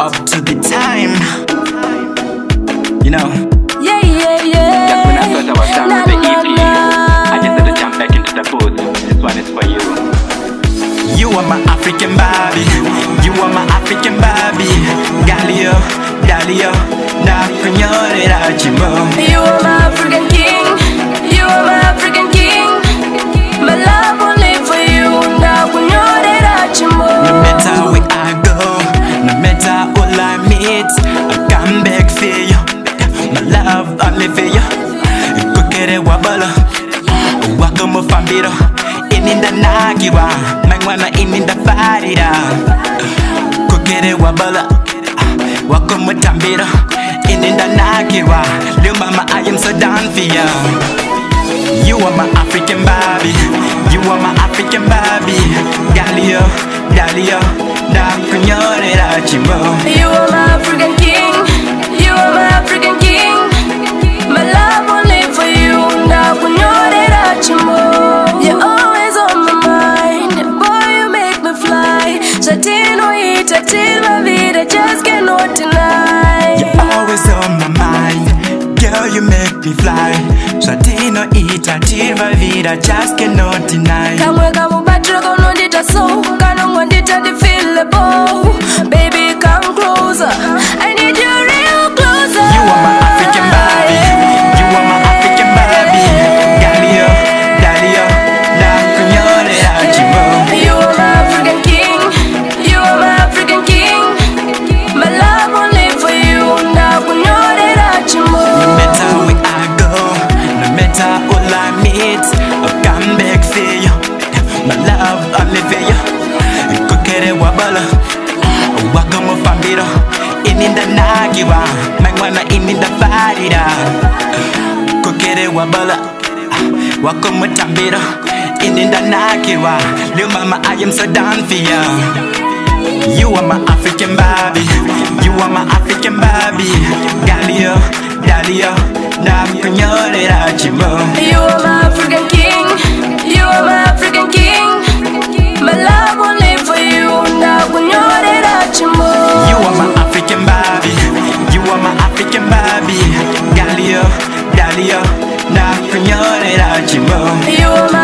up to the time. You know, Yeah, yeah, yeah. Just when I thought I was done with the na, EP, na. I just had to jump back into the booth. This one is for you. you are my African Barbie. You are my African Barbie. Galio, Dalio, chimo. You are my African Meet, I come back for you. My love only for you. Kukere wabala, wako mufambiro. Ininda nagiwa, mangwana ininda farira. Kukere wabala, wako mutambiro. Ininda nagiwa, little mama I am so down for you. You are my African Barbie. You are my African Barbie. Galio, Galio, na kunyorera chimo. You are my me fly zvatinoita tivavira just cannot deny. Kamwe kamubatiro kaunondita so kanongondita ndifilebo Ininda nagiwa, mangwana ininda farira. Kukere wabala, wako mutambiro. Ininda nagiwa, little mama I am so down for you. You are my African Barbie. You are my African Barbie. Galio, Dalio, na kunyorera chimo. You are my African king. You are my 나 그녀를 알지 뭐 you are my